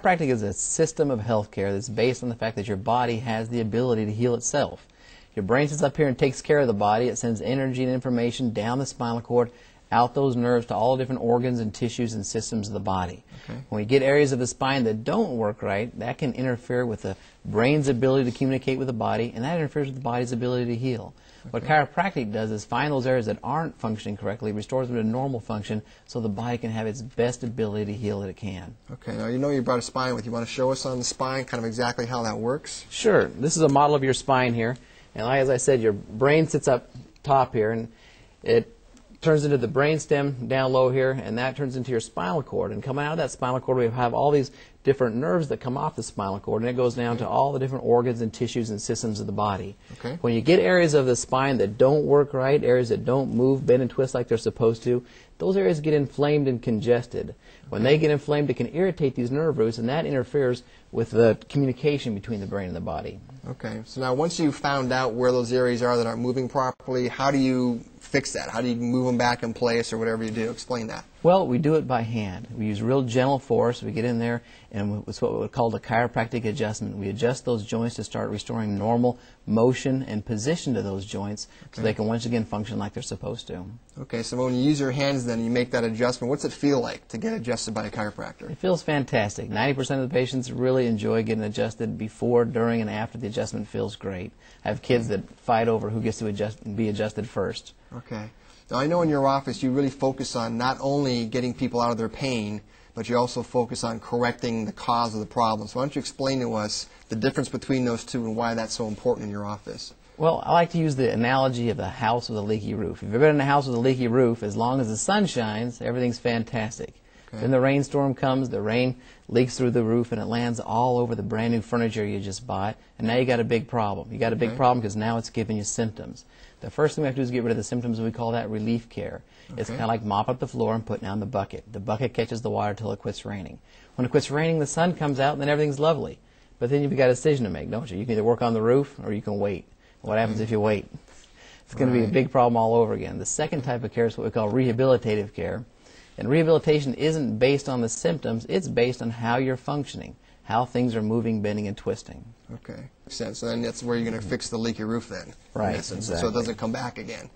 chiropractic is a system of healthcare that's based on the fact that your body has the ability to heal itself. Your brain sits up here and takes care of the body. It sends energy and information down the spinal cord, out those nerves to all the different organs and tissues and systems of the body. Okay. When we get areas of the spine that don't work right, that can interfere with the brain's ability to communicate with the body, and that interferes with the body's ability to heal. What chiropractic does is find those areas that aren't functioning correctly, restores them to normal function, so the body can have its best ability to heal that it can. Okay, now you know you brought a spine with you. Want to show us on the spine kind of exactly how that works? Sure. This is a model of your spine here. And like, as I said, your brain sits up top here, and it turns into the brain stem down low here, and that turns into your spinal cord. And coming out of that spinal cord, we have all these different nerves that come off the spinal cord, and it goes down to all the different organs and tissues and systems of the body. Okay. When you get areas of the spine that don't work right, areas that don't move, bend, and twist like they're supposed to, those areas get inflamed and congested. When they get inflamed, it can irritate these nerve roots, and that interferes with the communication between the brain and the body. Okay, so now once you've found out where those areas are that aren't moving properly, how do you fix that? How do you move them back in place or whatever you do? Explain that. Well, we do it by hand. We use real gentle force. We get in there, and it's what we would call the chiropractic adjustment. We adjust those joints to start restoring normal motion and position to those joints so they can once again function like they're supposed to. Okay, so when you use your hands then, you make that adjustment. What's it feel like to get adjusted by a chiropractor? It feels fantastic. 90% of the patients really enjoy getting adjusted before, during, and after the adjustment feels great. I have kids that fight over who gets to adjust, be adjusted first. Okay. Now I know in your office you really focus on not only getting people out of their pain, but you also focus on correcting the cause of the problem. So why don't you explain to us the difference between those two and why that's so important in your office? Well, I like to use the analogy of the house with a leaky roof. If you've ever been in a house with a leaky roof, as long as the sun shines, everything's fantastic. Okay. Then the rainstorm comes, the rain leaks through the roof, and it lands all over the brand new furniture you just bought, and now you got a big problem. You got a big Okay. problem because now it's giving you symptoms. The first thing we have to do is get rid of the symptoms, and we call that relief care. It's kind of like mop up the floor and put down the bucket. The bucket catches the water till it quits raining. When it quits raining, the sun comes out, and then everything's lovely. But then you've got a decision to make, don't you? You can either work on the roof or you can wait. What happens mm-hmm. if you wait? It's going to be a big problem all over again. The second type of care is what we call rehabilitative care. And rehabilitation isn't based on the symptoms, it's based on how you're functioning, how things are moving, bending, and twisting. Okay. Makes sense. So then that's where you're going to mm-hmm. fix the leaky roof then. in Right, essence, So it doesn't come back again.